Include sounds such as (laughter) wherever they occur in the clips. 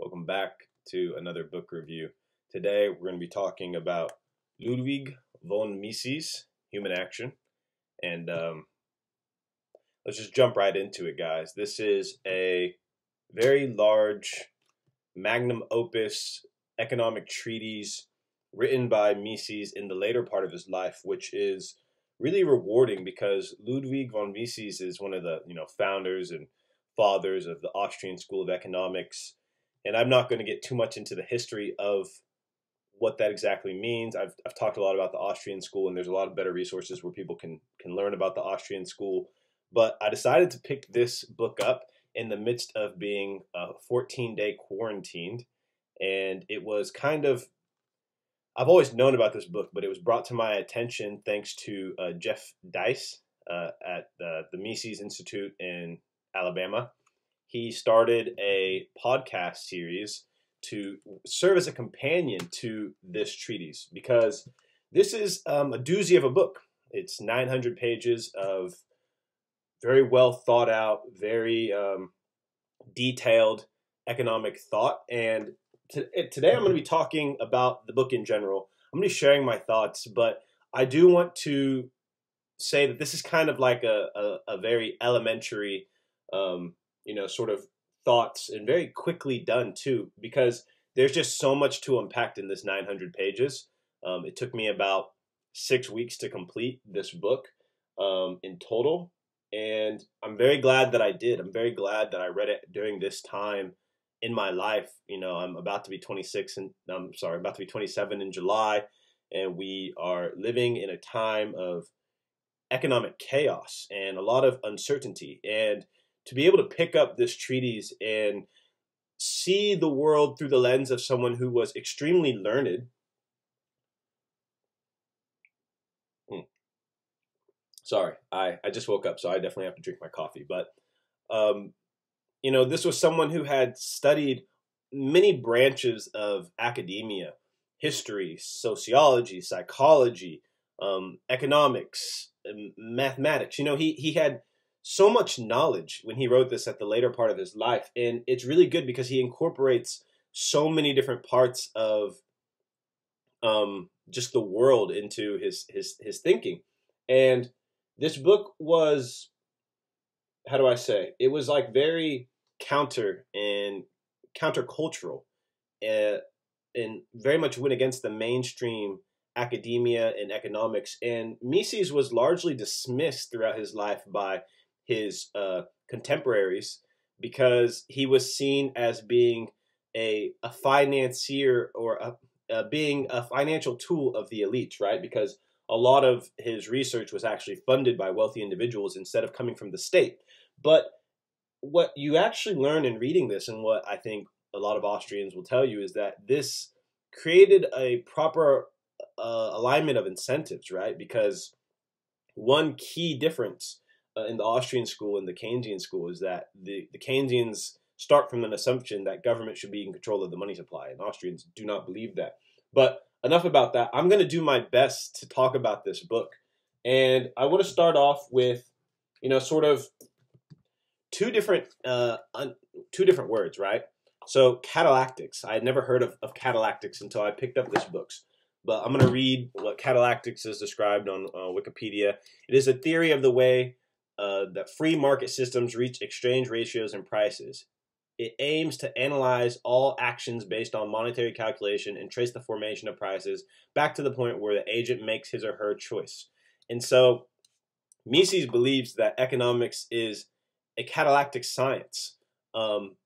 Welcome back to another book review. Today we're going to be talking about Ludwig von Mises, Human Action. And um, let's just jump right into it, guys. This is a very large magnum opus economic treatise written by Mises in the later part of his life, which is really rewarding because Ludwig von Mises is one of the you know founders and fathers of the Austrian School of Economics. And I'm not going to get too much into the history of what that exactly means. I've, I've talked a lot about the Austrian school, and there's a lot of better resources where people can, can learn about the Austrian school. But I decided to pick this book up in the midst of being a 14 day quarantined. And it was kind of, I've always known about this book, but it was brought to my attention thanks to uh, Jeff Deist uh, at the, the Mises Institute in Alabama. He started a podcast series to serve as a companion to this treatise because this is um, a doozy of a book. It's 900 pages of very well thought out, very um, detailed economic thought. And today I'm going to be talking about the book in general. I'm going to be sharing my thoughts, but I do want to say that this is kind of like a, a, a very elementary um, you know, sort of thoughts and very quickly done too, because there's just so much to unpack in this 900 pages. Um, it took me about six weeks to complete this book um, in total. And I'm very glad that I did. I'm very glad that I read it during this time in my life. You know, I'm about to be 26 and I'm sorry, about to be 27 in July. And we are living in a time of economic chaos and a lot of uncertainty. And to be able to pick up this treatise and see the world through the lens of someone who was extremely learned. Hmm. Sorry, I, I just woke up, so I definitely have to drink my coffee. But, um, you know, this was someone who had studied many branches of academia history, sociology, psychology, um, economics, mathematics. You know, he, he had so much knowledge when he wrote this at the later part of his life. And it's really good because he incorporates so many different parts of um, just the world into his, his, his thinking. And this book was, how do I say, it was like very counter and countercultural uh, and very much went against the mainstream academia and economics. And Mises was largely dismissed throughout his life by his uh, contemporaries because he was seen as being a, a financier or a, uh, being a financial tool of the elites, right? Because a lot of his research was actually funded by wealthy individuals instead of coming from the state. But what you actually learn in reading this, and what I think a lot of Austrians will tell you, is that this created a proper uh, alignment of incentives, right? Because one key difference uh, in the Austrian school and the Keynesian school is that the, the Keynesians start from an assumption that government should be in control of the money supply, and Austrians do not believe that. But enough about that. I'm going to do my best to talk about this book, and I want to start off with, you know, sort of two different uh, un- two different words, right? So catallactics. I had never heard of, of catallactics until I picked up this book. But I'm going to read what catallactics is described on uh, Wikipedia. It is a theory of the way uh, that free market systems reach exchange ratios and prices. It aims to analyze all actions based on monetary calculation and trace the formation of prices back to the point where the agent makes his or her choice. And so Mises believes that economics is a catallactic science. Um,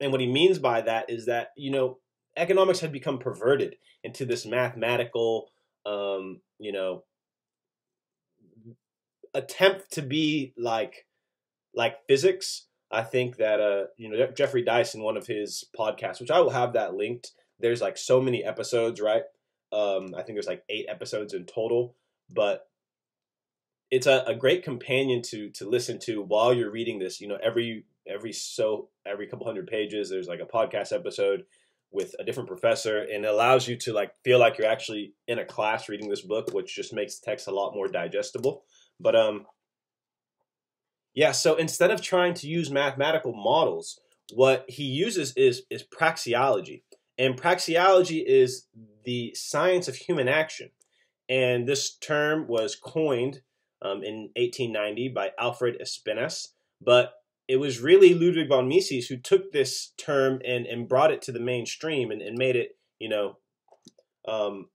and what he means by that is that, you know, economics had become perverted into this mathematical, um, you know, attempt to be like like physics. I think that uh you know Jeffrey Dyson one of his podcasts, which I will have that linked. There's like so many episodes, right? Um, I think there's like eight episodes in total, but it's a, a great companion to to listen to while you're reading this. You know, every every so every couple hundred pages, there's like a podcast episode with a different professor, and it allows you to like feel like you're actually in a class reading this book, which just makes the text a lot more digestible. But um, yeah. So instead of trying to use mathematical models, what he uses is is praxeology, and praxeology is the science of human action. And this term was coined um, in 1890 by Alfred Espinas, but it was really Ludwig von Mises who took this term and, and brought it to the mainstream and, and made it, you know, um,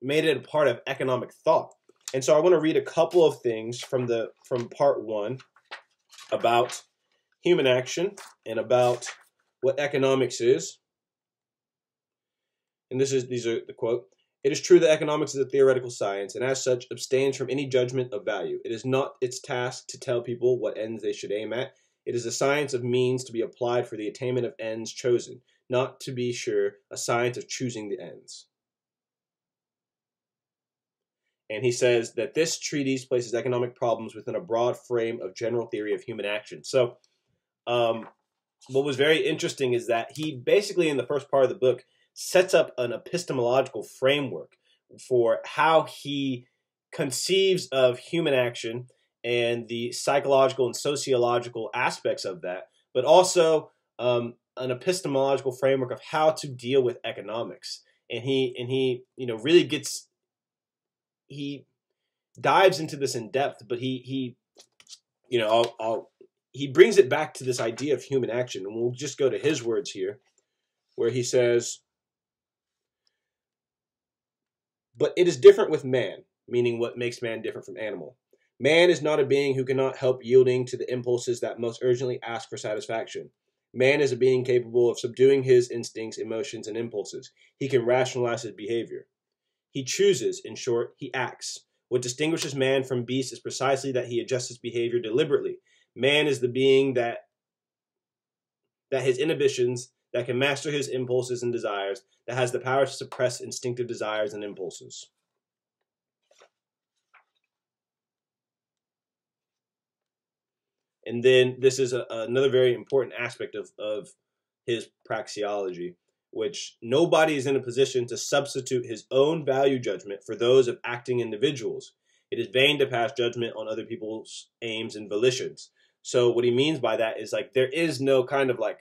made it a part of economic thought. And so I want to read a couple of things from the from part one about human action and about what economics is. And this is these are the quote. It is true that economics is a theoretical science, and as such abstains from any judgment of value. It is not its task to tell people what ends they should aim at. It is a science of means to be applied for the attainment of ends chosen, not to be sure a science of choosing the ends. And he says that this treatise places economic problems within a broad frame of general theory of human action. So, um, what was very interesting is that he basically, in the first part of the book, sets up an epistemological framework for how he conceives of human action and the psychological and sociological aspects of that, but also um, an epistemological framework of how to deal with economics. And he and he you know really gets he dives into this in depth, but he he you know I'll, I'll he brings it back to this idea of human action, and we'll just go to his words here, where he says, "But it is different with man, meaning what makes man different from animal." Man is not a being who cannot help yielding to the impulses that most urgently ask for satisfaction. Man is a being capable of subduing his instincts, emotions, and impulses. He can rationalize his behavior. He chooses, in short, he acts. What distinguishes man from beast is precisely that he adjusts his behavior deliberately. Man is the being that that his inhibitions, that can master his impulses and desires, that has the power to suppress instinctive desires and impulses. And then this is a, another very important aspect of, of his praxeology, which nobody is in a position to substitute his own value judgment for those of acting individuals. It is vain to pass judgment on other people's aims and volitions. So what he means by that is like there is no kind of like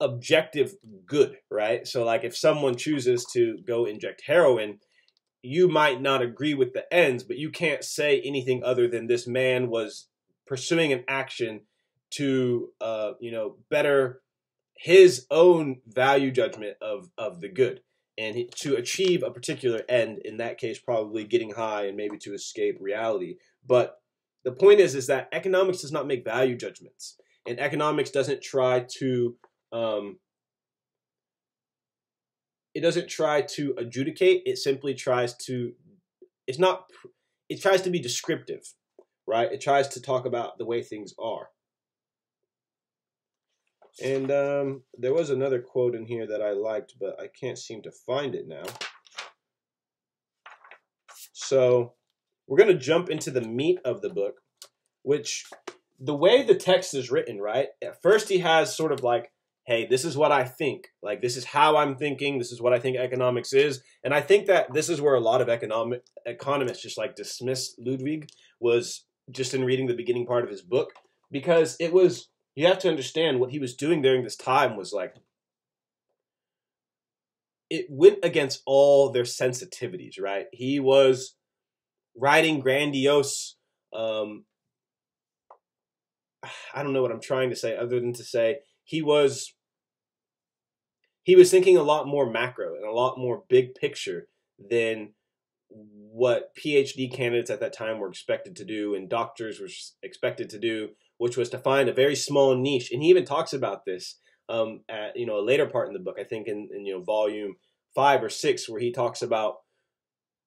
objective good, right? So like if someone chooses to go inject heroin, you might not agree with the ends, but you can't say anything other than this man was pursuing an action to uh, you know better his own value judgment of of the good and he, to achieve a particular end in that case probably getting high and maybe to escape reality but the point is is that economics does not make value judgments and economics doesn't try to um, it doesn't try to adjudicate it simply tries to it's not it tries to be descriptive right? It tries to talk about the way things are. And um, there was another quote in here that I liked, but I can't seem to find it now. So we're going to jump into the meat of the book, which the way the text is written, right? At first, he has sort of like, hey, this is what I think. Like, this is how I'm thinking. This is what I think economics is. And I think that this is where a lot of economic economists just like dismiss Ludwig was just in reading the beginning part of his book because it was you have to understand what he was doing during this time was like it went against all their sensitivities right? He was writing grandiose um i don't know what i'm trying to say other than to say he was he was thinking a lot more macro and a lot more big picture than what PhD candidates at that time were expected to do and doctors were expected to do, which was to find a very small niche. And he even talks about this um, at you know a later part in the book. I think in, in you know volume five or six, where he talks about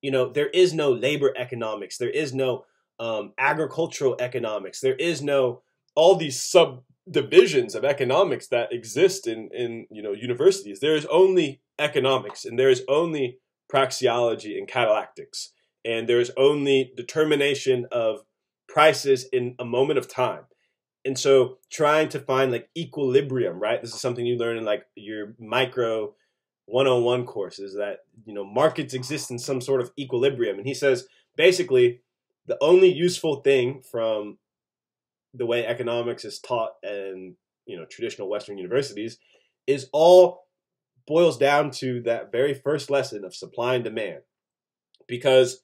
you know there is no labor economics, there is no um, agricultural economics, there is no all these subdivisions of economics that exist in in you know universities. There is only economics, and there is only praxeology and catallactics. And there's only determination of prices in a moment of time. And so trying to find like equilibrium, right? This is something you learn in like your micro 101 courses that, you know, markets exist in some sort of equilibrium. And he says basically the only useful thing from the way economics is taught and you know traditional Western universities is all boils down to that very first lesson of supply and demand, because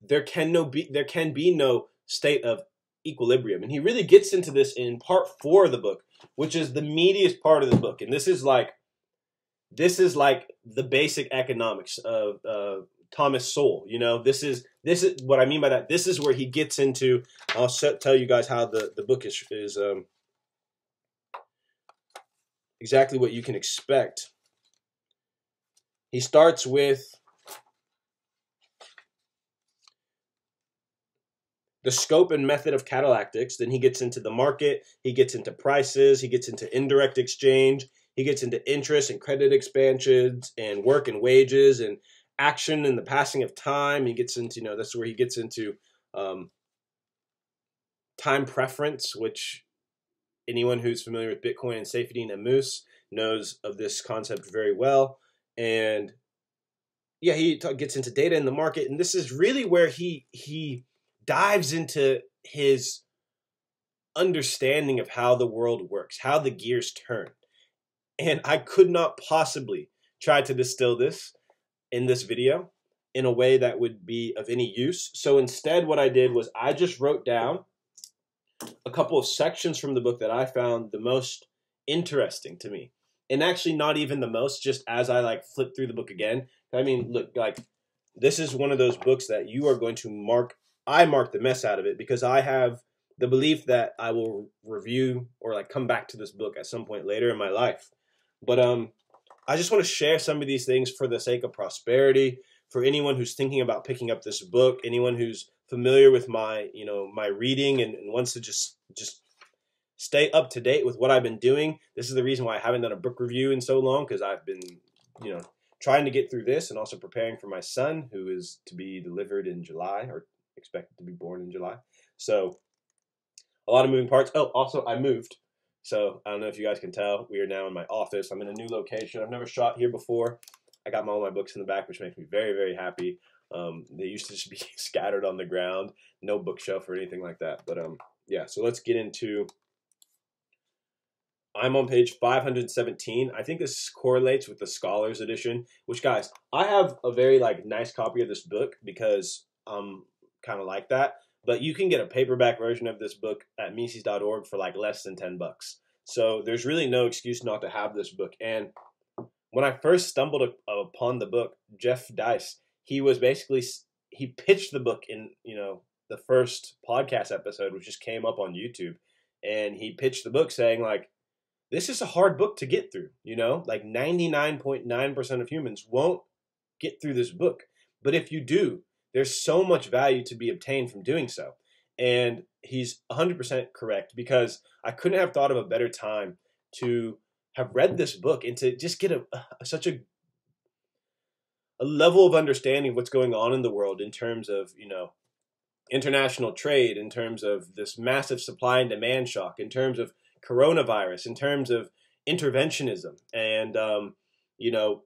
there can no be there can be no state of equilibrium, and he really gets into this in part four of the book, which is the meatiest part of the book, and this is like this is like the basic economics of uh, Thomas Sowell. You know, this is this is what I mean by that. This is where he gets into. I'll set, tell you guys how the the book is is um, exactly what you can expect. He starts with the scope and method of catallactics. Then he gets into the market. He gets into prices. He gets into indirect exchange. He gets into interest and credit expansions and work and wages and action and the passing of time. He gets into, you know, that's where he gets into um, time preference, which anyone who's familiar with Bitcoin and Saifedean Ammous knows of this concept very well. And yeah, he gets into data in the market, and this is really where he he dives into his understanding of how the world works, how the gears turn. And I could not possibly try to distill this in this video in a way that would be of any use. So instead, what I did was I just wrote down a couple of sections from the book that I found the most interesting to me. And actually, not even the most, just as I like flip through the book again. I mean, look, like, this is one of those books that you are going to mark. I mark the mess out of it because I have the belief that I will review or like come back to this book at some point later in my life. But um, I just want to share some of these things for the sake of prosperity for anyone who's thinking about picking up this book, anyone who's familiar with my, you know, my reading and, and wants to just just stay up to date with what I've been doing. This is the reason why I haven't done a book review in so long because I've been, you know, trying to get through this and also preparing for my son who is to be delivered in July or expected to be born in July. So a lot of moving parts. Oh, also I moved. So I don't know if you guys can tell, we are now in my office. I'm in a new location. I've never shot here before. I got all my books in the back, which makes me very, very happy. Um, they used to just be (laughs) scattered on the ground, no bookshelf or anything like that. But um, yeah, so let's get into. I'm on page 517. I think this correlates with the Scholars Edition. Which, guys, I have a very like nice copy of this book because I'm kind of like that but you can get a paperback version of this book at Mises.org for like less than 10 bucks. So there's really no excuse not to have this book. And when I first stumbled upon the book, Jeff Deist, he was basically he pitched the book in you know the first podcast episode, which just came up on YouTube, and he pitched the book saying like, "This is a hard book to get through. You know, like 99.9% of humans won't get through this book, but if you do, there's so much value to be obtained from doing so. And he's 100% correct because I couldn't have thought of a better time to have read this book and to just get a, a such a a level of understanding of what's going on in the world in terms of, you know, international trade, in terms of this massive supply and demand shock, in terms of coronavirus, in terms of interventionism, and um, you know,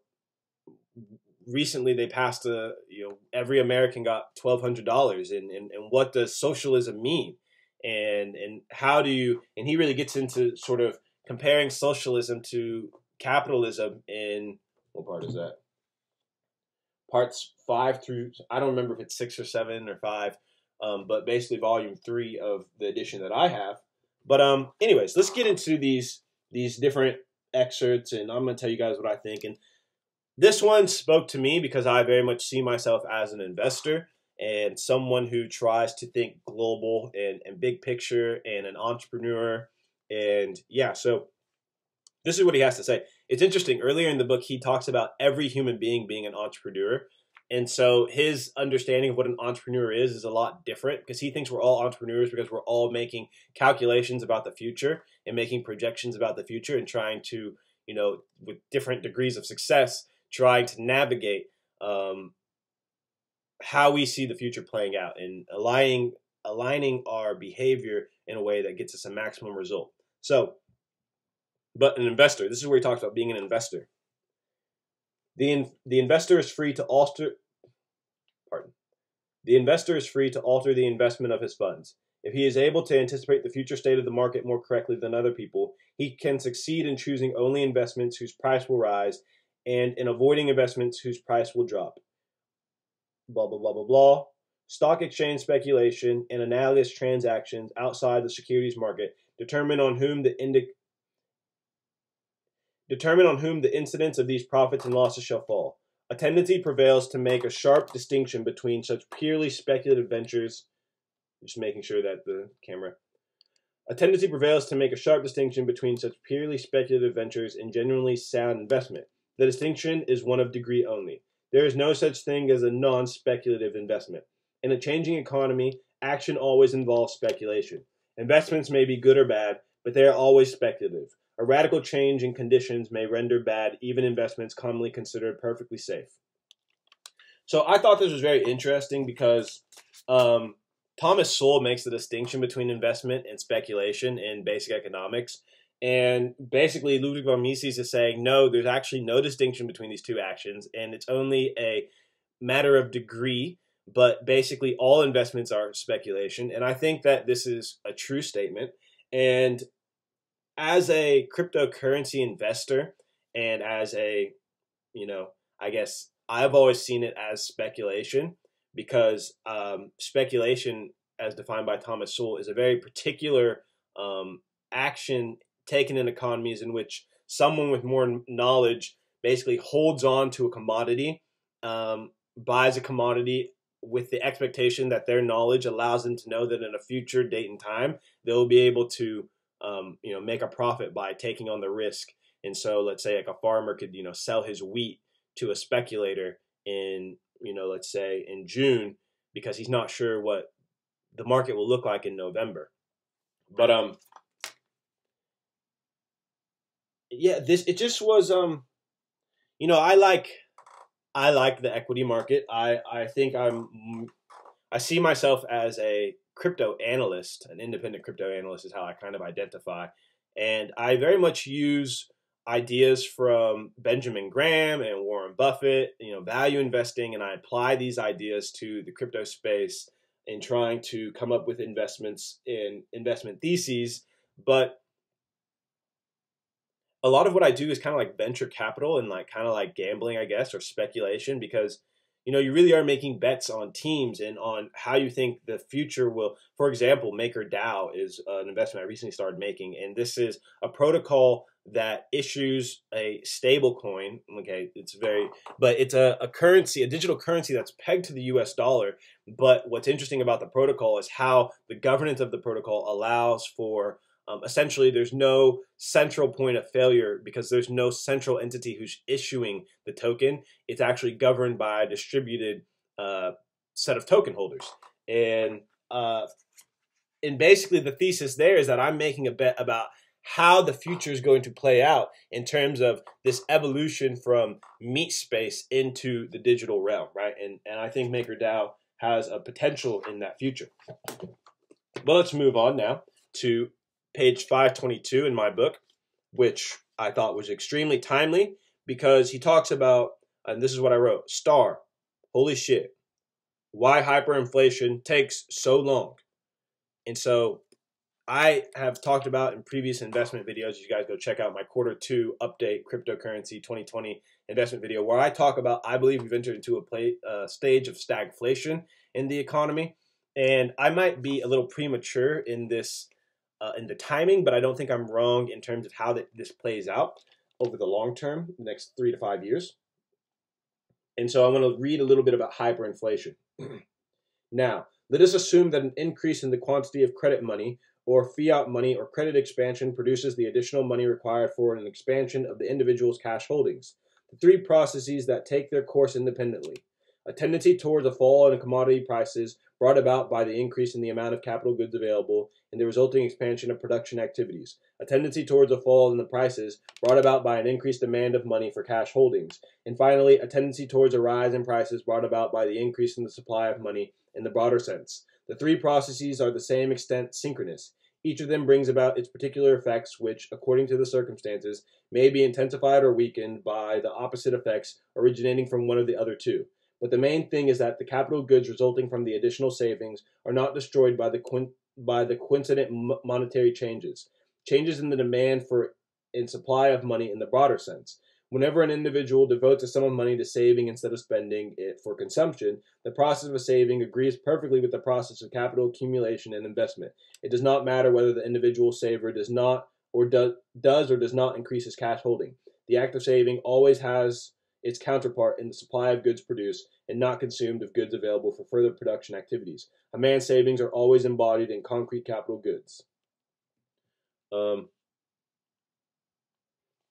recently they passed a you know every American got twelve hundred dollars and, and and what does socialism mean? And and how do you and he really gets into sort of comparing socialism to capitalism in what part is that? Parts five through I don't remember if it's six or seven or five um, but basically volume three of the edition that I have. But um anyways let's get into these these different excerpts and I'm gonna tell you guys what I think. And this one spoke to me because I very much see myself as an investor and someone who tries to think global and, and big picture and an entrepreneur. And yeah, so this is what he has to say. It's interesting. Earlier in the book, he talks about every human being being an entrepreneur. And so his understanding of what an entrepreneur is is a lot different because he thinks we're all entrepreneurs because we're all making calculations about the future and making projections about the future and trying to, you know, with different degrees of success, trying to navigate um, how we see the future playing out and aligning aligning our behavior in a way that gets us a maximum result. So, but an investor, this is where he talks about being an investor. The, in, the investor is free to alter, pardon, the investor is free to alter the investment of his funds. If he is able to anticipate the future state of the market more correctly than other people, he can succeed in choosing only investments whose price will rise and in avoiding investments whose price will drop. Blah, blah, blah, blah, blah. Stock exchange speculation and analogous transactions outside the securities market determine on whom the indi- determine on whom the incidence of these profits and losses shall fall. A tendency prevails to make a sharp distinction between such purely speculative ventures just making sure that the camera. A tendency prevails to make a sharp distinction between such purely speculative ventures and genuinely sound investment. The distinction is one of degree only. There is no such thing as a non speculative investment. In a changing economy, action always involves speculation. Investments may be good or bad, but they are always speculative. A radical change in conditions may render bad even investments commonly considered perfectly safe. So I thought this was very interesting because um, Thomas Sowell makes the distinction between investment and speculation in basic economics. And basically, Ludwig von Mises is saying, no, there's actually no distinction between these two actions, and it's only a matter of degree, but basically, all investments are speculation. And I think that this is a true statement. And as a cryptocurrency investor, and as a, you know, I guess I've always seen it as speculation because um, speculation, as defined by Thomas Sowell, is a very particular um, action taken in economies in which someone with more knowledge basically holds on to a commodity, um, buys a commodity with the expectation that their knowledge allows them to know that in a future date and time they'll be able to um, you know make a profit by taking on the risk. And so, let's say like a farmer could you know sell his wheat to a speculator in you know, let's say in June, because he's not sure what the market will look like in November. But um, yeah, this it just was um, you know, I like I like the equity market. I I think I'm I see myself as a crypto analyst, an independent crypto analyst is how I kind of identify, and I very much use ideas from Benjamin Graham and Warren Buffett, you know, value investing, and I apply these ideas to the crypto space in trying to come up with investments in investment theses. But a lot of what I do is kind of like venture capital and like kind of like gambling, I guess, or speculation because you know you really are making bets on teams and on how you think the future will for example MakerDAO is an investment i recently started making and this is a protocol that issues a stable coin okay it's very but it's a, a currency a digital currency that's pegged to the us dollar but what's interesting about the protocol is how the governance of the protocol allows for um, essentially there's no central point of failure because there's no central entity who's issuing the token it's actually governed by a distributed uh, set of token holders and uh, and basically the thesis there is that i'm making a bet about how the future is going to play out in terms of this evolution from meat space into the digital realm, right? And and I think MakerDAO has a potential in that future. But let's move on now to page 522 in my book, which I thought was extremely timely because he talks about, and this is what I wrote Star, holy shit, why hyperinflation takes so long. And so I have talked about in previous investment videos. You guys go check out my quarter two update cryptocurrency 2020 investment video where I talk about I believe we've entered into a play, uh, stage of stagflation in the economy, and I might be a little premature in this uh, in the timing, but I don't think I'm wrong in terms of how that this plays out over the long term, the next three to five years. And so I want to read a little bit about hyperinflation. (clears throat) now, let us assume that an increase in the quantity of credit money or fiat money or credit expansion produces the additional money required for an expansion of the individual's cash holdings. The three processes that take their course independently. A tendency towards a fall in commodity prices brought about by the increase in the amount of capital goods available and the resulting expansion of production activities. A tendency towards a fall in the prices brought about by an increased demand of money for cash holdings. And finally, a tendency towards a rise in prices brought about by the increase in the supply of money in the broader sense. The three processes are the same extent synchronous. Each of them brings about its particular effects, which, according to the circumstances, may be intensified or weakened by the opposite effects originating from one of the other two. But the main thing is that the capital goods resulting from the additional savings are not destroyed by the by the coincident monetary changes, changes in the demand for and supply of money in the broader sense. Whenever an individual devotes a sum of money to saving instead of spending it for consumption, the process of saving agrees perfectly with the process of capital accumulation and investment. It does not matter whether the individual saver does not or do, does or does not increase his cash holding. The act of saving always has its counterpart in the supply of goods produced and not consumed of goods available for further production activities. A man's savings are always embodied in concrete capital goods. Um,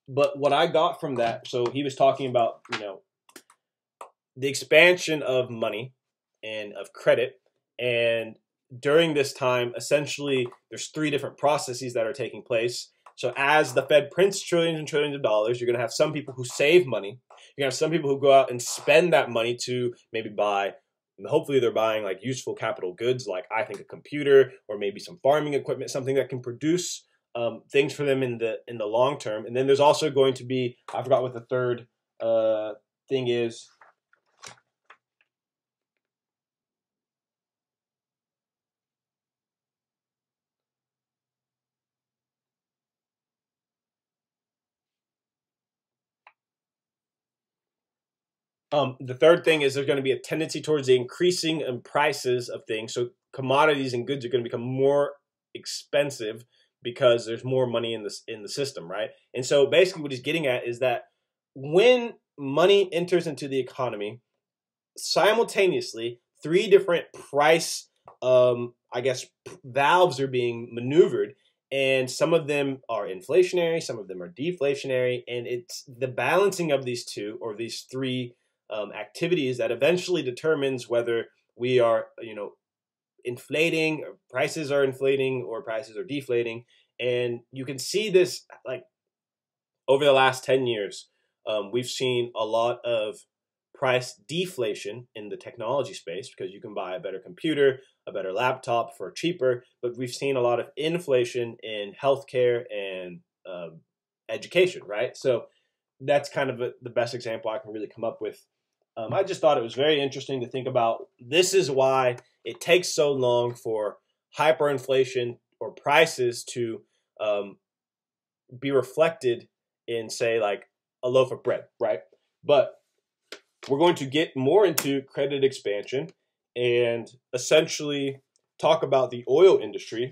but what I got from that, so he was talking about, you know, the expansion of money and of credit. And during this time, essentially, there's three different processes that are taking place. So as the Fed prints trillions and trillions of dollars, you're going to have some people who save money. To have some people who go out and spend that money to maybe buy hopefully they're buying like useful capital goods like i think a computer or maybe some farming equipment something that can produce um, things for them in the in the long term. And then there's also going to be I forgot what the third uh, thing is. Um, the third thing is there's going to be a tendency towards the increasing in prices of things. So commodities and goods are going to become more expensive because there's more money in this in the system, right? And so basically what he's getting at is that when money enters into the economy, simultaneously three different price um, I guess valves are being maneuvered and some of them are inflationary, some of them are deflationary, and it's the balancing of these two or these three um, activities that eventually determines whether we are, you know, inflating, prices are inflating or prices are deflating. And you can see this like over the last 10 years, um, we've seen a lot of price deflation in the technology space because you can buy a better computer, a better laptop for cheaper. But we've seen a lot of inflation in healthcare and um, education, right? So that's kind of a, the best example I can really come up with. Um, I just thought it was very interesting to think about. This is why it takes so long for hyperinflation or prices to um, be reflected in, say, like a loaf of bread, right? But we're going to get more into credit expansion and essentially talk about the oil industry.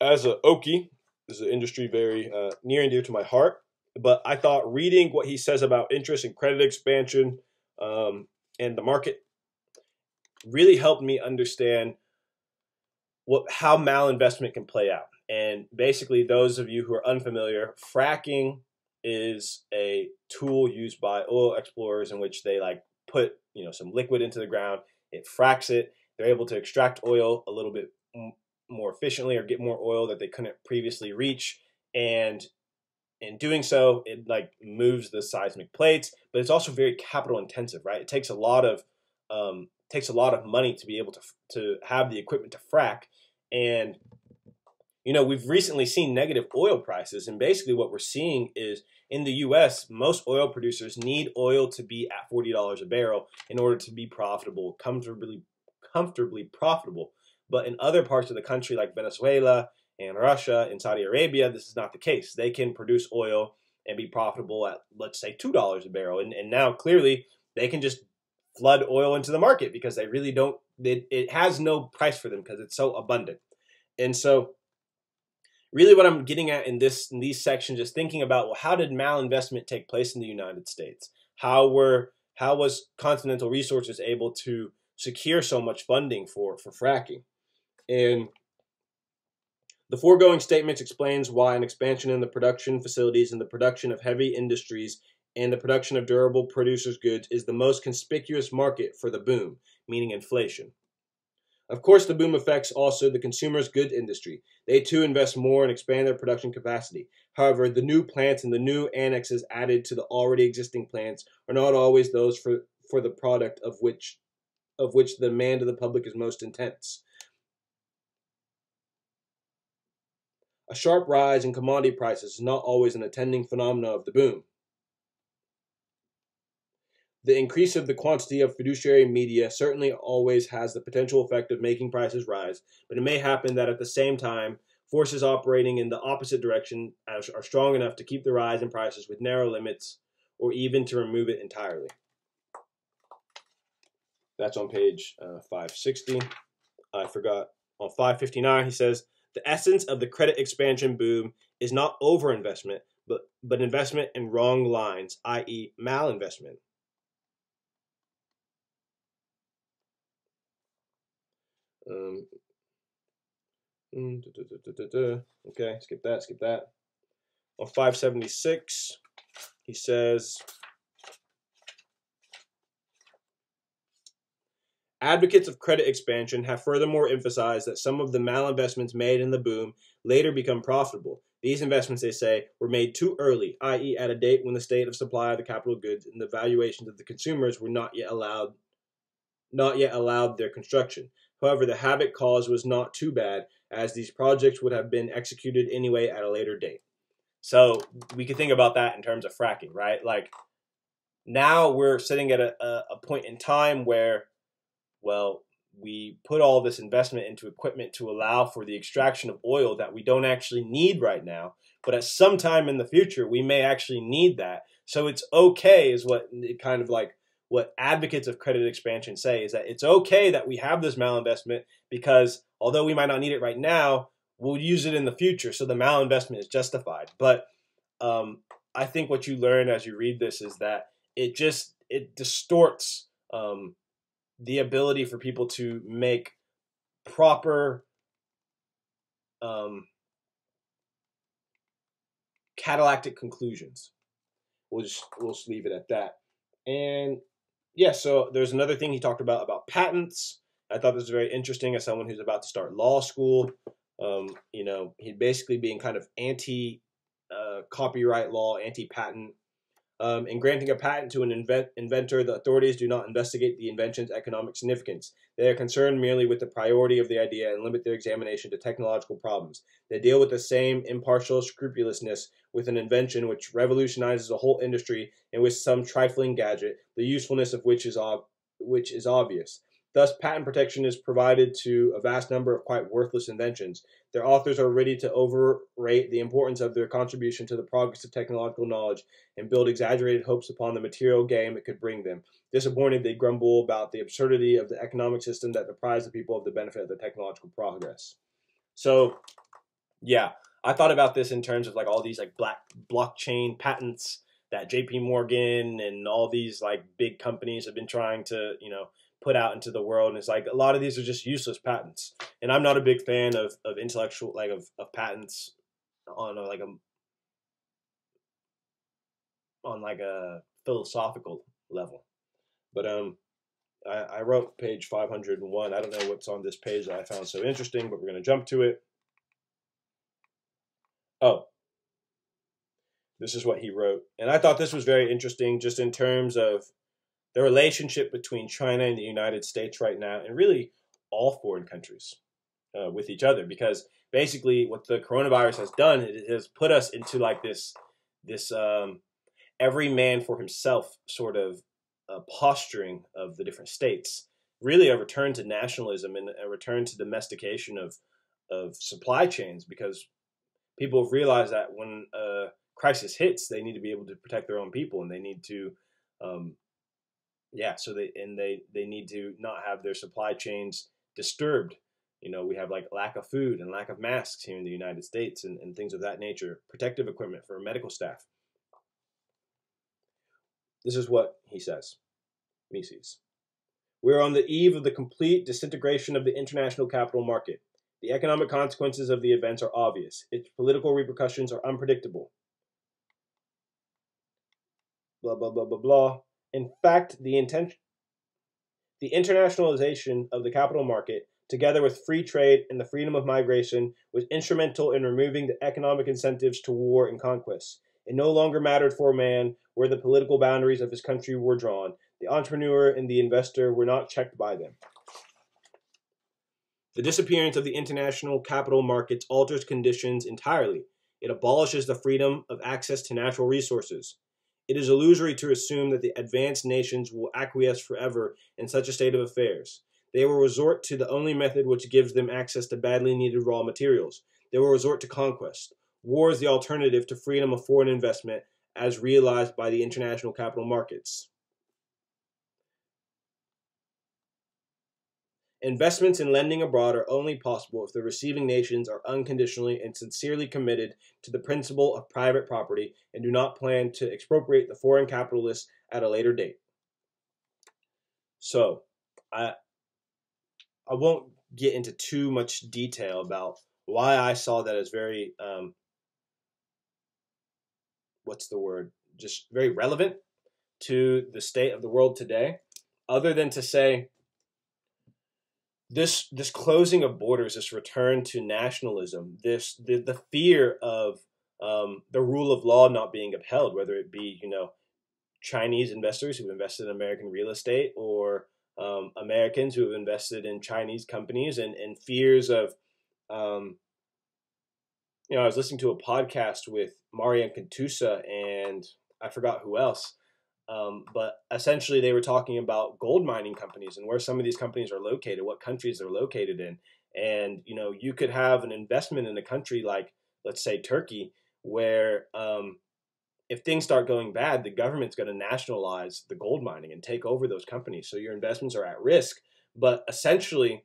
As a Okie, this is an industry very uh, near and dear to my heart. But I thought reading what he says about interest and credit expansion um, and the market really helped me understand what how malinvestment can play out. And basically, those of you who are unfamiliar, fracking is a tool used by oil explorers in which they like put you know some liquid into the ground. It fracks it. They're able to extract oil a little bit more efficiently or get more oil that they couldn't previously reach. And in doing so, it like moves the seismic plates, but it's also very capital intensive, right? It takes a lot of um, takes a lot of money to be able to to have the equipment to frack, and you know we've recently seen negative oil prices, and basically what we're seeing is in the U.S. most oil producers need oil to be at forty dollars a barrel in order to be profitable, comfortably comfortably profitable. But in other parts of the country, like Venezuela and Russia and Saudi Arabia, this is not the case. They can produce oil and be profitable at let's say two dollars a barrel, and and now clearly they can just flood oil into the market because they really don't it, it has no price for them because it's so abundant. And so really what i'm getting at in this in these sections is thinking about well how did malinvestment take place in the united states? How were how was continental resources able to secure so much funding for for fracking? And the foregoing statements explains why an expansion in the production facilities and the production of heavy industries and the production of durable producers' goods is the most conspicuous market for the boom, meaning inflation. Of course, the boom affects also the consumer's goods industry. They too invest more and expand their production capacity. However, the new plants and the new annexes added to the already existing plants are not always those for, for the product of which of which the demand of the public is most intense. A sharp rise in commodity prices is not always an attending phenomena of the boom. The increase of the quantity of fiduciary media certainly always has the potential effect of making prices rise, but it may happen that at the same time, forces operating in the opposite direction are strong enough to keep the rise in prices with narrow limits or even to remove it entirely. That's on page uh, 560. I forgot on 559, he says the essence of the credit expansion boom is not overinvestment, but, but investment in wrong lines, i.e., malinvestment. Um, mm, okay, skip that, skip that. On 576, he says, Advocates of credit expansion have furthermore emphasized that some of the malinvestments made in the boom later become profitable. These investments, they say, were made too early, i.e., at a date when the state of supply of the capital goods and the valuations of the consumers were not yet allowed not yet allowed their construction. However, the havoc caused was not too bad, as these projects would have been executed anyway at a later date. So we can think about that in terms of fracking, right? Like now we're sitting at a, a point in time where, well, we put all this investment into equipment to allow for the extraction of oil that we don't actually need right now. But at some time in the future, we may actually need that. So it's okay, is what kind of like what advocates of credit expansion say is that it's okay that we have this malinvestment because although we might not need it right now, we'll use it in the future. So the malinvestment is justified. But um, I think what you learn as you read this is that it just it distorts um, the ability for people to make proper um, catallactic conclusions. We'll just we'll just leave it at that. And yeah, so there's another thing he talked about about patents. I thought this was very interesting as someone who's about to start law school. Um, you know, he basically being kind of anti uh, copyright law, anti patent. Um, in granting a patent to an invent- inventor, the authorities do not investigate the invention's economic significance. They are concerned merely with the priority of the idea and limit their examination to technological problems. They deal with the same impartial scrupulousness with an invention which revolutionizes a whole industry and with some trifling gadget, the usefulness of which is, which is obvious. Thus, patent protection is provided to a vast number of quite worthless inventions. Their authors are ready to overrate the importance of their contribution to the progress of technological knowledge and build exaggerated hopes upon the material gain it could bring them. Disappointed, they grumble about the absurdity of the economic system that deprives the people of the benefit of the technological progress. So, yeah, I thought about this in terms of like all these like black blockchain patents that JP Morgan and all these like big companies have been trying to, you know, put out into the world. And it's like a lot of these are just useless patents. And I'm not a big fan of, of intellectual like of, of patents on a, like a on like a philosophical level. But um I, I wrote page 501. I don't know what's on this page that I found so interesting, but we're gonna jump to it. Oh, this is what he wrote. And I thought this was very interesting just in terms of the relationship between China and the United States right now, and really all foreign countries uh, with each other, because basically what the coronavirus has done it has put us into like this this um, every man for himself sort of uh, posturing of the different states. Really, a return to nationalism and a return to domestication of of supply chains, because people have realized that when a crisis hits, they need to be able to protect their own people, and they need to um, yeah so they and they they need to not have their supply chains disturbed. You know we have like lack of food and lack of masks here in the united states and, and things of that nature protective equipment for medical staff. This is what he says mises we're on the eve of the complete disintegration of the international capital market. The economic consequences of the events are obvious. Its political repercussions are unpredictable. Blah blah blah blah blah in fact, the intention the internationalization of the capital market, together with free trade and the freedom of migration, was instrumental in removing the economic incentives to war and conquest. It no longer mattered for a man where the political boundaries of his country were drawn. The entrepreneur and the investor were not checked by them. The disappearance of the international capital markets alters conditions entirely. It abolishes the freedom of access to natural resources. It is illusory to assume that the advanced nations will acquiesce forever in such a state of affairs. They will resort to the only method which gives them access to badly needed raw materials. They will resort to conquest. War is the alternative to freedom of foreign investment as realized by the international capital markets. Investments in lending abroad are only possible if the receiving nations are unconditionally and sincerely committed to the principle of private property and do not plan to expropriate the foreign capitalists at a later date. So, I I won't get into too much detail about why I saw that as very um, what's the word? Just very relevant to the state of the world today, other than to say this this closing of borders, this return to nationalism, this the, the fear of um, the rule of law not being upheld, whether it be you know Chinese investors who've invested in American real estate or um, Americans who have invested in Chinese companies and, and fears of um, you know I was listening to a podcast with Marin Katusa and I forgot who else um, but essentially, they were talking about gold mining companies and where some of these companies are located, what countries they're located in. And you know, you could have an investment in a country like, let's say, Turkey, where um, if things start going bad, the government's going to nationalize the gold mining and take over those companies. So your investments are at risk. But essentially,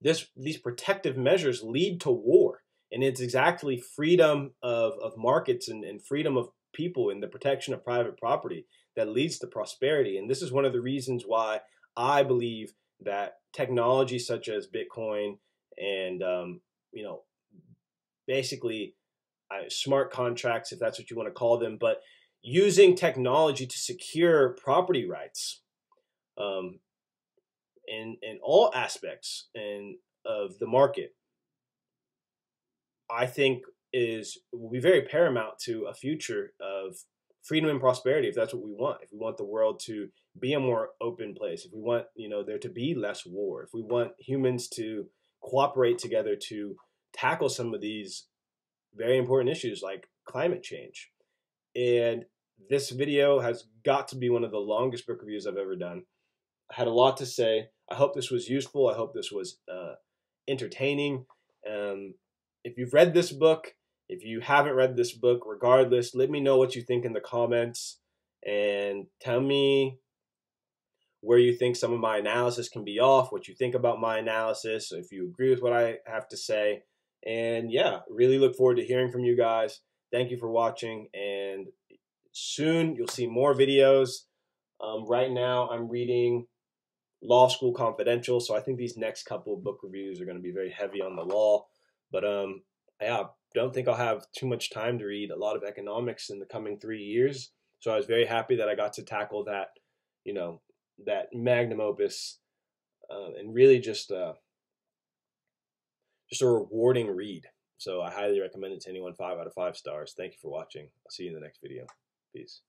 this these protective measures lead to war, and it's exactly freedom of, of markets and, and freedom of people in the protection of private property that leads to prosperity. And this is one of the reasons why I believe that technology such as Bitcoin and um, you know basically uh, smart contracts, if that's what you want to call them, but using technology to secure property rights um, in in all aspects and of the market, I think is will be very paramount to a future of freedom and prosperity if that's what we want. If we want the world to be a more open place if we want you know there to be less war if we want humans to cooperate together to tackle some of these very important issues like climate change. And this video has got to be one of the longest book reviews i've ever done. I had a lot to say. I hope this was useful. I hope this was uh, entertaining. Um, if you've read this book if you haven't read this book, regardless, let me know what you think in the comments and tell me where you think some of my analysis can be off, what you think about my analysis, if you agree with what I have to say. And yeah, really look forward to hearing from you guys. Thank you for watching, and soon you'll see more videos. Um, right now, I'm reading Law School Confidential, so I think these next couple of book reviews are going to be very heavy on the law. But um, yeah, don't think I'll have too much time to read a lot of economics in the coming three years. So I was very happy that I got to tackle that, you know, that magnum opus, uh, and really just uh, just a rewarding read. So I highly recommend it to anyone. Five out of five stars. Thank you for watching. I'll see you in the next video. Peace.